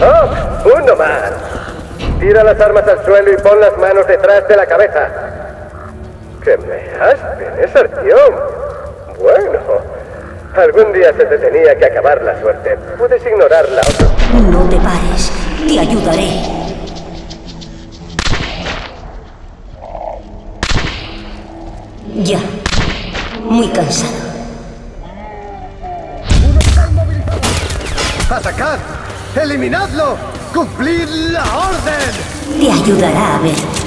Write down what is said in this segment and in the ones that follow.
¡Oh! ¡Uno más! Tira las armas al suelo y pon las manos detrás de la cabeza. ¡Que me has Sergio! Bueno, algún día se te tenía que acabar la suerte. Puedes ignorarla. No te pares. Te ayudaré. Ya. Muy cansado. ¡Atacad! ¡Eliminadlo! ¡Cumplid la orden! Te ayudará a ver.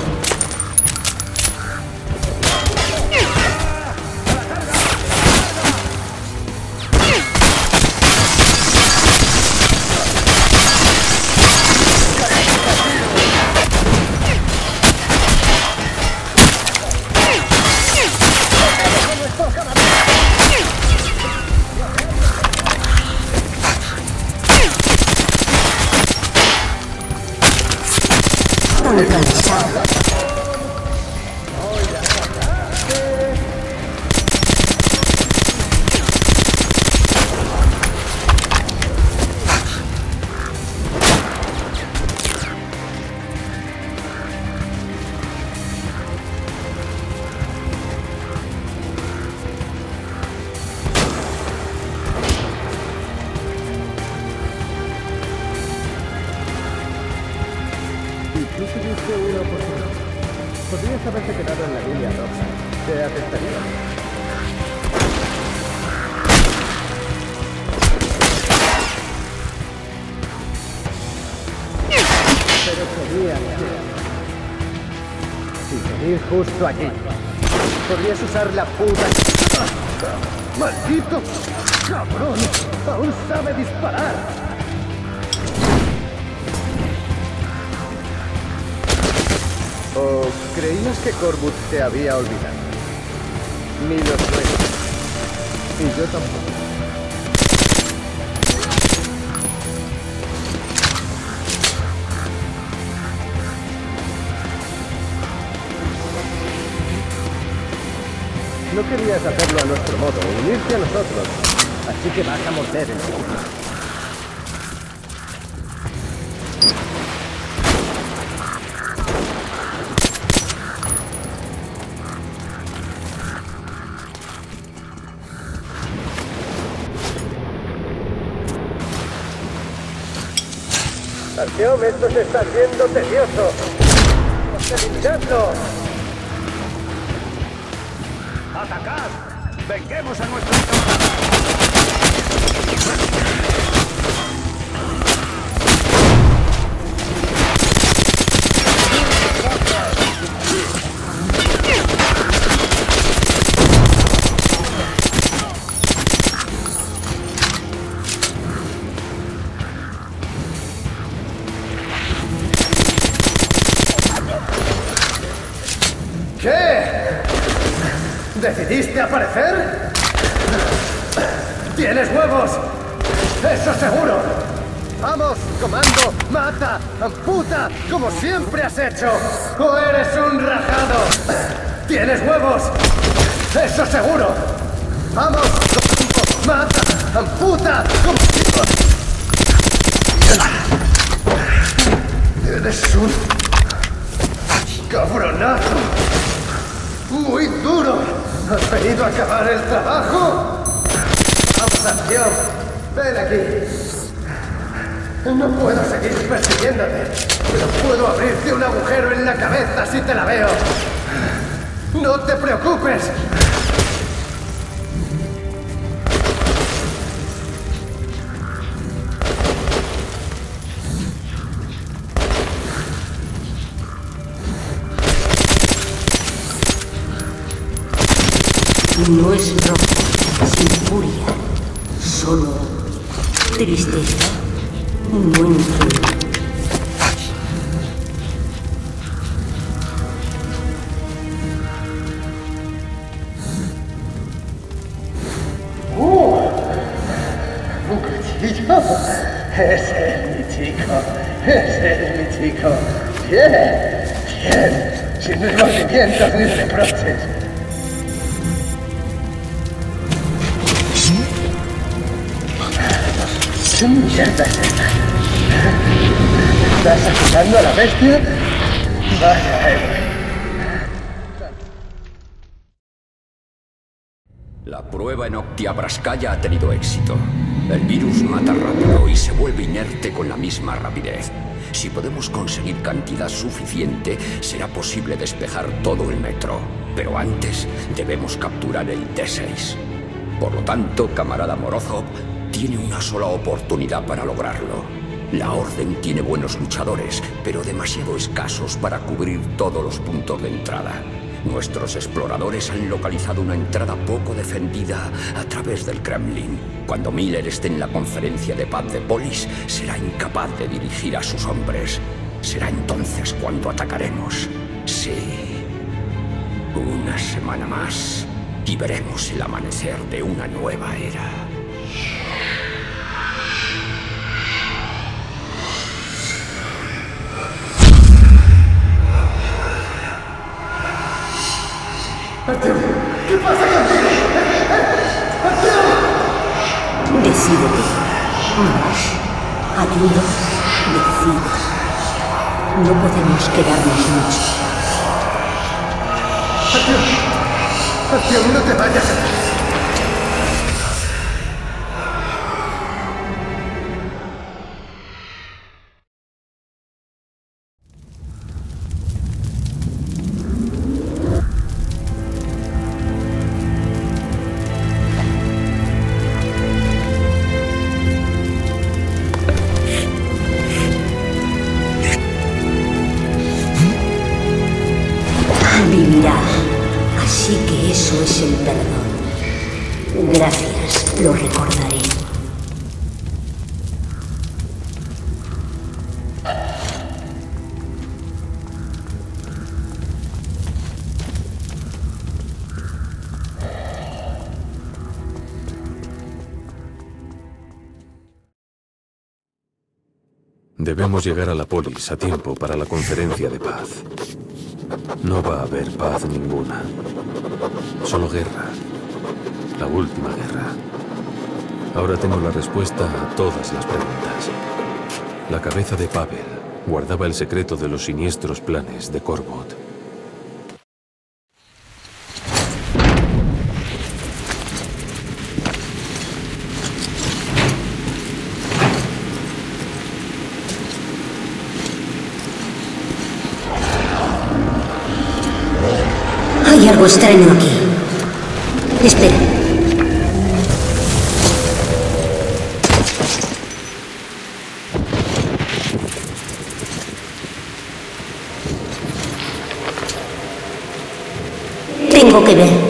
Justo aquí. Podrías usar la puta... ¡Maldito! ¡Cabrón! ¡Aún sabe disparar! ¿O creías que Corbut te había olvidado? Ni lo. Y yo tampoco. No querías hacerlo a nuestro modo, unirte a nosotros. Así que vas a morder el. Artyom, esto se está haciendo tedioso. ¡Eliminadlo! ¡Venguemos a nuestro ¿Decidiste aparecer? ¡Tienes huevos! ¡Eso seguro! ¡Vamos, comando! ¡Mata! ¡Amputa! ¡Como siempre has hecho! ¡O eres un rajado! ¡Tienes huevos! ¡Eso seguro! ¡Vamos, comando! ¡Mata! ¡Amputa! ¡Como siempre! ¡Eres un... cabronazo! ¡Muy duro! ¿Has venido a acabar el trabajo? Vamos, acción. Ven aquí. No puedo seguir persiguiéndote, pero puedo abrirte un agujero en la cabeza si te la veo. No te preocupes. No es rojo, sin furia, solo tristeza, un buen. Ese es mi chico, es mi chico. Bien, bien, sin remordimientos ni reproches. ¿Estás acusando a la bestia? Vaya. La prueba en Octiabraskaya ha tenido éxito. El virus mata rápido y se vuelve inerte con la misma rapidez. Si podemos conseguir cantidad suficiente, será posible despejar todo el metro. Pero antes debemos capturar el T-6. Por lo tanto, camarada Morozov, tiene una sola oportunidad para lograrlo. La Orden tiene buenos luchadores, pero demasiado escasos para cubrir todos los puntos de entrada. Nuestros exploradores han localizado una entrada poco defendida a través del Kremlin. Cuando Miller esté en la conferencia de paz de Polis, será incapaz de dirigir a sus hombres. Será entonces cuando atacaremos. Sí. Una semana más y veremos el amanecer de una nueva era. ¿Qué pasa contigo? Decídete. Vamos. Ayuda. Decide. No podemos quedarnos mucho. Artyom, Artyom, no te vayas. Debemos llegar a la polis a tiempo para la conferencia de paz. No va a haber paz ninguna. Solo guerra. La última guerra. Ahora tengo la respuesta a todas las preguntas. La cabeza de Pavel guardaba el secreto de los siniestros planes de Korbut. Hay algo extraño aquí. Espera. Tengo que ver.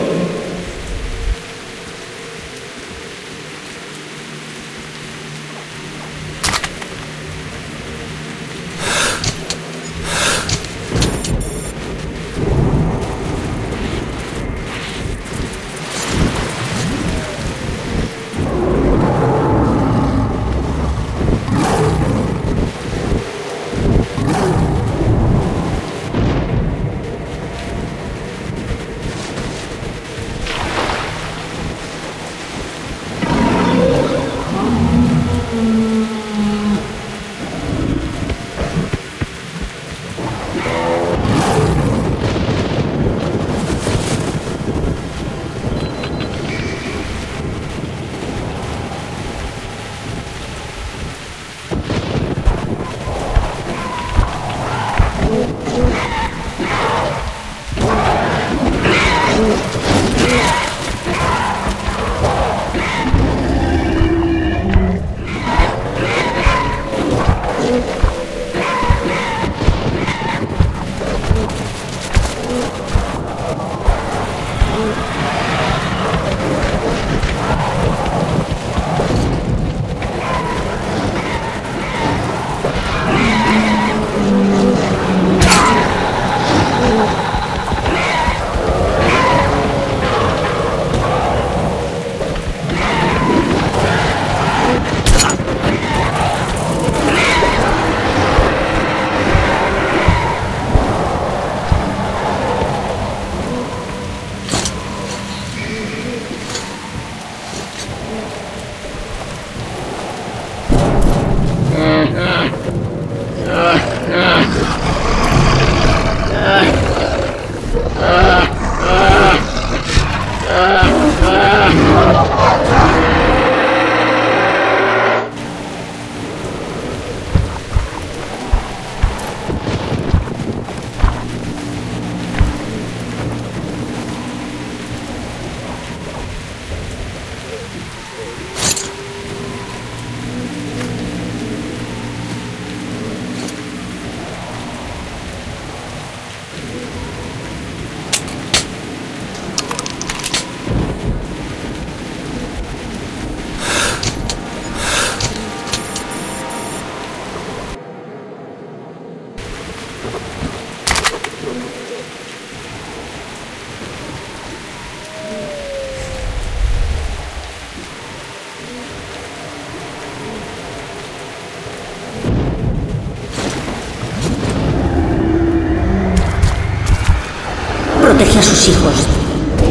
A sus hijos.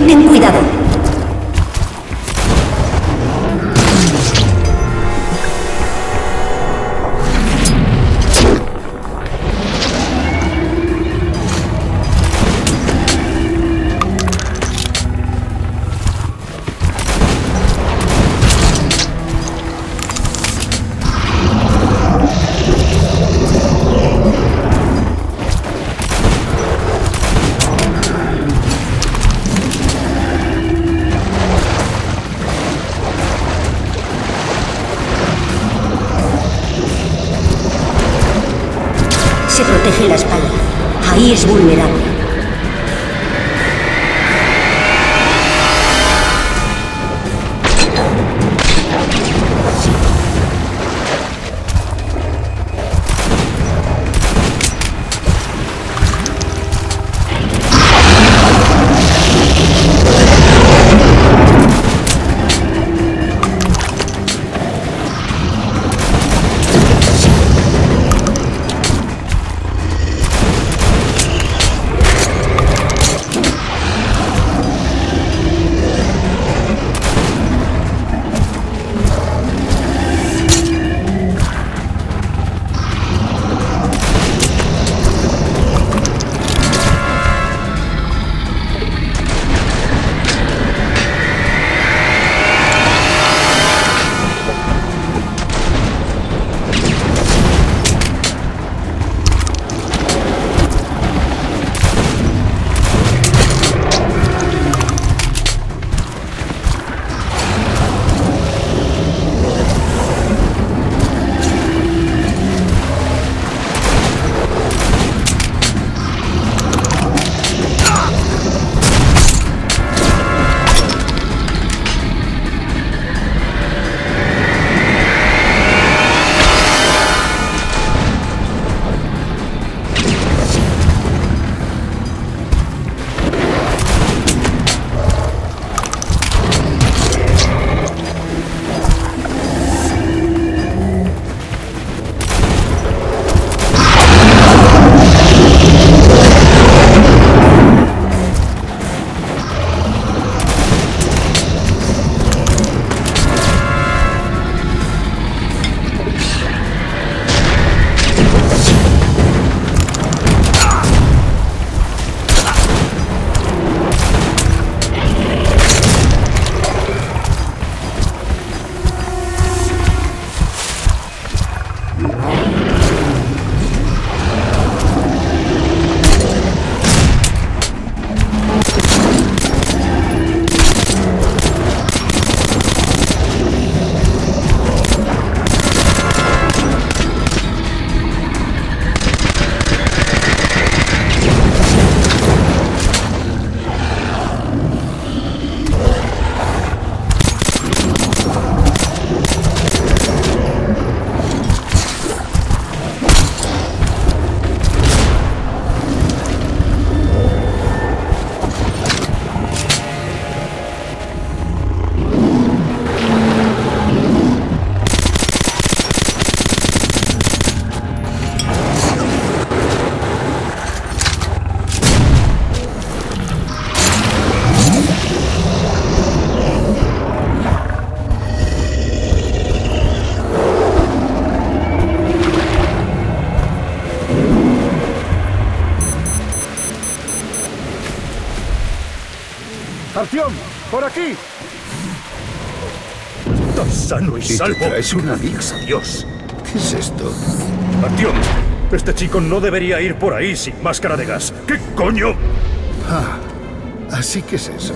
Ten cuidado. ¡Artyom! ¡Por aquí! Tan sano y, salvo. Es una Vix. Dios. ¿Qué es esto? Artyom, este chico no debería ir por ahí sin máscara de gas. ¿Qué coño? Ah, así que es eso.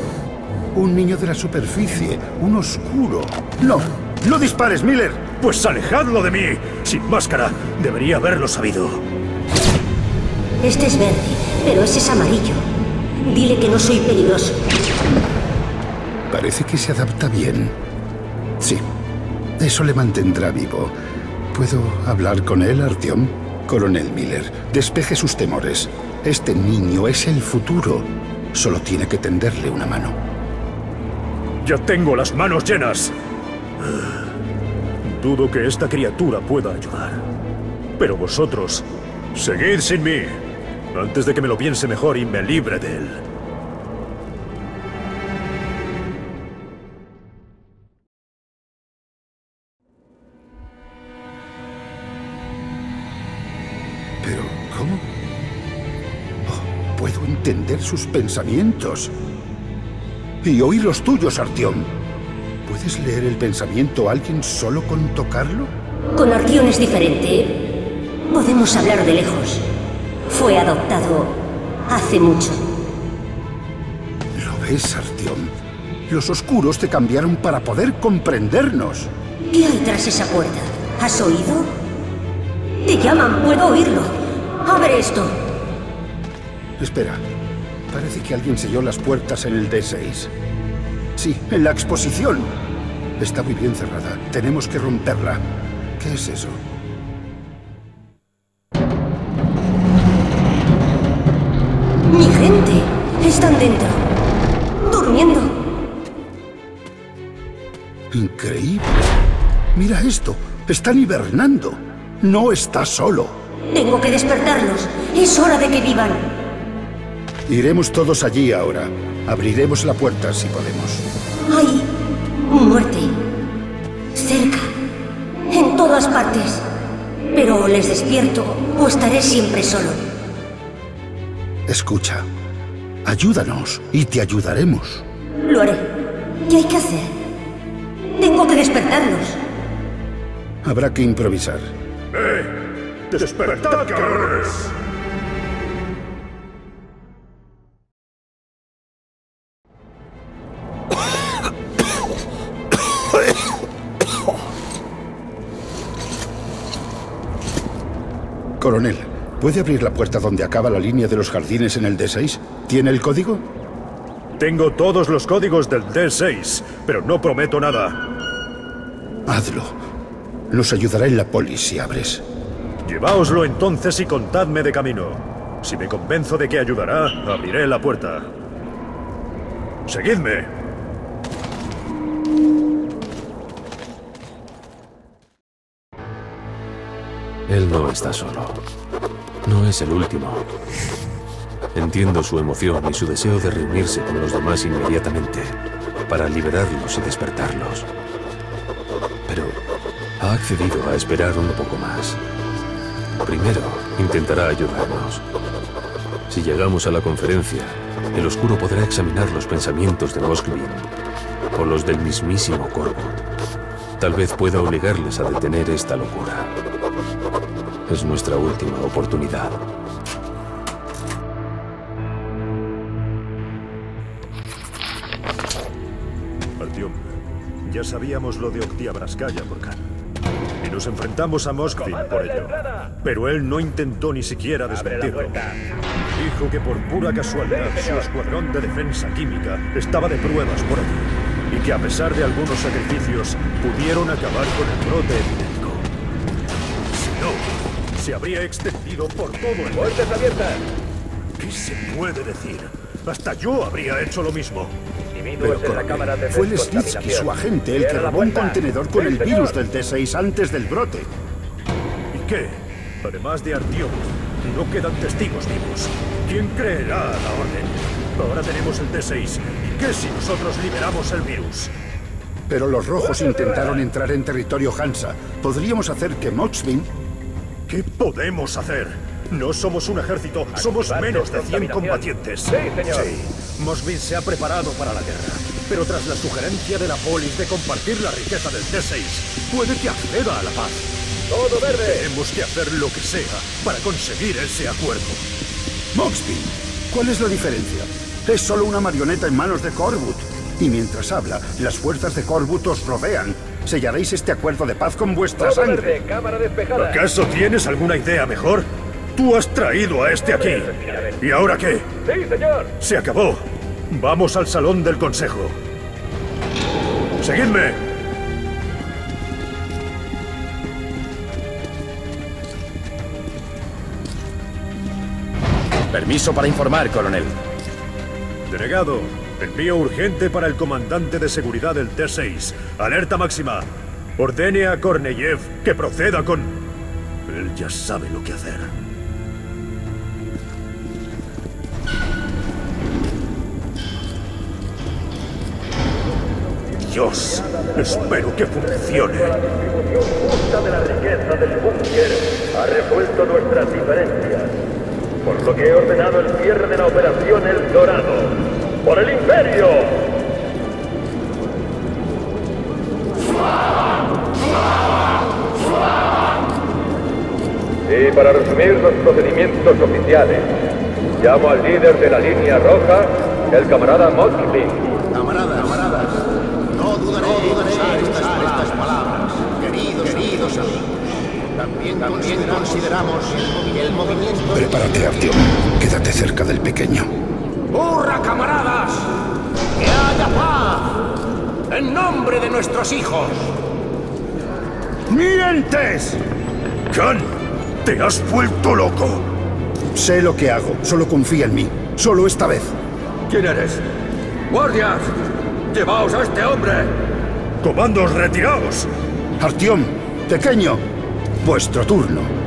Un niño de la superficie, un oscuro. No, no dispares, Miller. Pues alejadlo de mí. Sin máscara. Debería haberlo sabido. Este es verde, pero ese es amarillo. Dile que no soy peligroso. Parece que se adapta bien. Sí, eso le mantendrá vivo. ¿Puedo hablar con él, Artyom? Coronel Miller, despeje sus temores. Este niño es el futuro. Solo tiene que tenderle una mano. Ya tengo las manos llenas. Dudo que esta criatura pueda ayudar. Pero vosotros, seguid sin mí, antes de que me lo piense mejor y me libre de él. Sus pensamientos. Y oír los tuyos, Artyom. ¿Puedes leer el pensamiento a alguien solo con tocarlo? Con Artyom es diferente. Podemos hablar de lejos. Fue adoptado hace mucho. ¿Lo ves, Artyom? Los oscuros te cambiaron para poder comprendernos. ¿Qué hay tras esa puerta? ¿Has oído? Te llaman, puedo oírlo. Abre esto. Espera. Parece que alguien selló las puertas en el D6. Sí, en la exposición. Está muy bien cerrada. Tenemos que romperla. ¿Qué es eso? Mi gente. Están dentro. Durmiendo. Increíble. Mira esto. Están hibernando. No está solo. Tengo que despertarlos. Es hora de que vivan. Iremos todos allí ahora. Abriremos la puerta si podemos. Hay muerte. Cerca. En todas partes. Pero les despierto o estaré siempre solo. Escucha. Ayúdanos y te ayudaremos. Lo haré. ¿Qué hay que hacer? Tengo que despertarlos. Habrá que improvisar. ¡Despertad, cabrones! ¿Puede abrir la puerta donde acaba la línea de los jardines en el D6? ¿Tiene el código? Tengo todos los códigos del D6, pero no prometo nada. Hazlo. Nos ayudará en la poli si abres. Lleváoslo entonces y contadme de camino. Si me convenzo de que ayudará, abriré la puerta. Seguidme. Él no está solo. No es el último. Entiendo su emoción y su deseo de reunirse con los demás inmediatamente, para liberarlos y despertarlos. Pero ha accedido a esperar un poco más. Primero, intentará ayudarnos. Si llegamos a la conferencia, el Oscuro podrá examinar los pensamientos de Moskvin o los del mismísimo Corvold. Tal vez pueda obligarles a detener esta locura. Es nuestra última oportunidad. Artyom, ya sabíamos lo de Oktiabraskaya por Khan. Y nos enfrentamos a Moskvin por ello. Pero él no intentó ni siquiera desmentirlo. Dijo que por pura casualidad su escuadrón de defensa química estaba de pruebas por allí. Y que a pesar de algunos sacrificios, pudieron acabar con el brote epidémico. Si no, se habría extendido por todo el ¡Puertas abiertas! ¿Qué se puede decir? Hasta yo habría hecho lo mismo. Pero, coronel, fue Lesnitsky, su agente, el que robó un contenedor con el virus del T6 antes del brote. ¿Y qué? Además de Artyom, no quedan testigos vivos. ¿Quién creerá a la orden? Ahora tenemos el T6. ¿Y qué si nosotros liberamos el virus? Pero los rojos intentaron entrar en territorio Hansa. ¿Podríamos hacer que Moxvin... ¿Qué podemos hacer? No somos un ejército, somos menos de 100 combatientes. Sí, señor. Sí, Mosby se ha preparado para la guerra. Pero tras la sugerencia de la polis de compartir la riqueza del T6, puede que acceda a la paz. Todo verde. Tenemos que hacer lo que sea para conseguir ese acuerdo. Moxby, ¿cuál es la diferencia? Es solo una marioneta en manos de Corbut. Y mientras habla, las fuerzas de Corbut os rodean. Sellaréis este acuerdo de paz con vuestra Todo sangre. verde. Cámara despejada. ¿Acaso tienes alguna idea mejor? Tú has traído a este aquí. ¿Y ahora qué? Sí, señor. Se acabó. Vamos al salón del consejo. Seguidme. Permiso para informar, coronel. Delegado, envío urgente para el comandante de seguridad del T6. Alerta máxima. Ordene a Korneyev que proceda con... Él ya sabe lo que hacer. Dios, espero que funcione. De la riqueza del búnker ha resuelto nuestras diferencias. Llamo al líder de la línea roja, el camarada Motley. Camaradas, camaradas, no dudaré, en usar estas, palabras, queridos, queridos amigos. También, también consideramos el movimiento... Prepárate, Artyom. Quédate cerca del pequeño. ¡Hurra, camaradas! ¡Que haya paz! En nombre de nuestros hijos. ¡Mientes! Khan, te has vuelto loco. Sé lo que hago. Solo confía en mí. Solo esta vez. ¿Quién eres? ¡Guardias! ¡Llevaos a este hombre! Comandos, retiraos. Artyom, pequeño. Vuestro turno.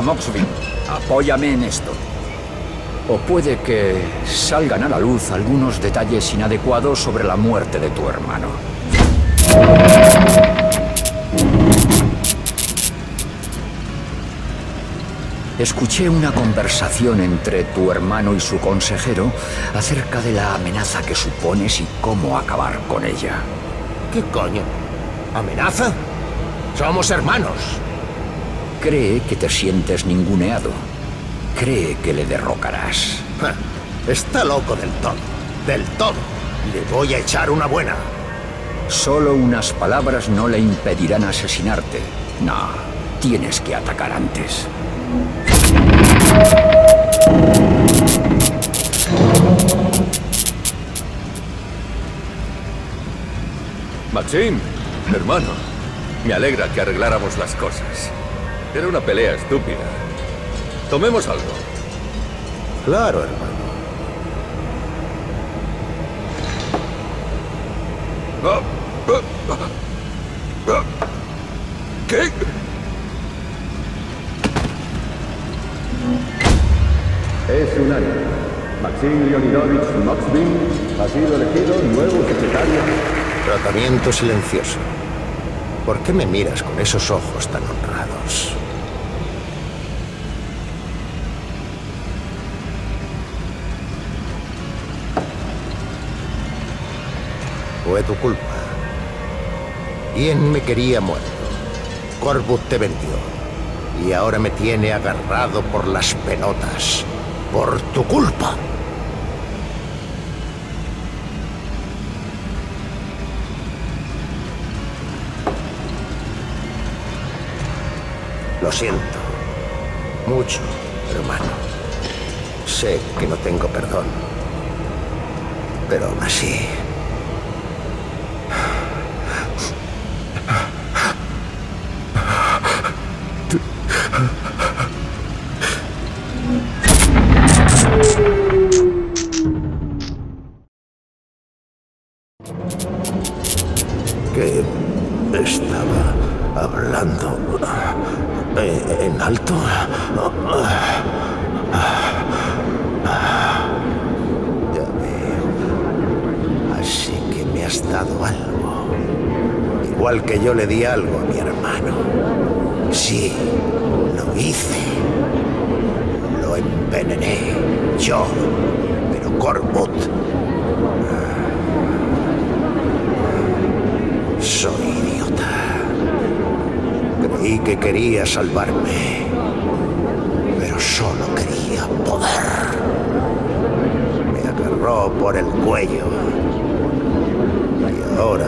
Camarada Moxville, apóyame en esto. O puede que salgan a la luz algunos detalles inadecuados sobre la muerte de tu hermano. Escuché una conversación entre tu hermano y su consejero acerca de la amenaza que supones y cómo acabar con ella. ¿Qué coño? ¿Amenaza? Somos hermanos. Cree que te sientes ninguneado. Cree que le derrocarás. Ja, Está loco del todo. Del todo. Le voy a echar una buena. Solo unas palabras no le impedirán asesinarte. No, tienes que atacar antes. Maxim, hermano, me alegra que arregláramos las cosas. Era una pelea estúpida. Tomemos algo. Claro, hermano. ¿Qué? Es unánime. Maxim Leonidovich Moxbin ha sido elegido nuevo secretario. Tratamiento silencioso. ¿Por qué me miras con esos ojos tan honrados? Fue tu culpa. ¿Quién me quería muerto? Corbut te vendió. Y ahora me tiene agarrado por las pelotas. Por tu culpa. Lo siento. Mucho, hermano. Sé que no tengo perdón. Pero aún así... quería salvarme, pero solo quería poder. Me agarró por el cuello. Y ahora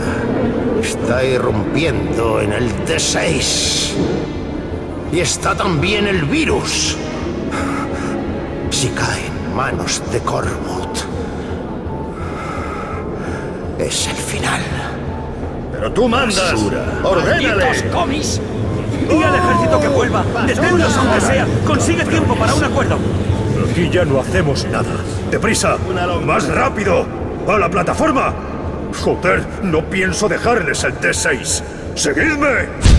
está irrumpiendo en el T6. Y está también el virus. Si cae en manos de Corbut, es el final. Pero tú mandas. ¡Ordénale! ¡Malditos comis! ¡Y al ejército que vuelva! ¡Deténlos aunque sea! ¡Consigue tiempo para un acuerdo! Aquí ya no hacemos nada. ¡Deprisa! ¡Más rápido! ¡A la plataforma! Joder, no pienso dejarles el T6. ¡Seguidme!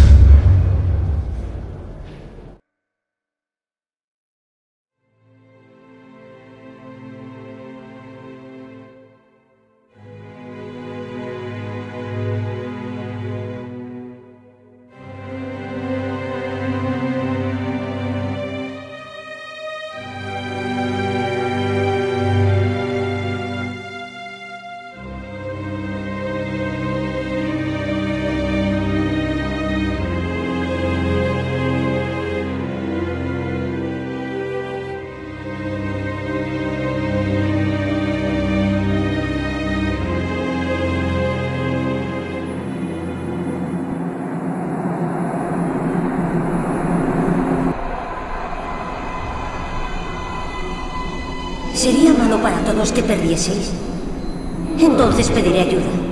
Que perdieseis. Entonces pediré ayuda.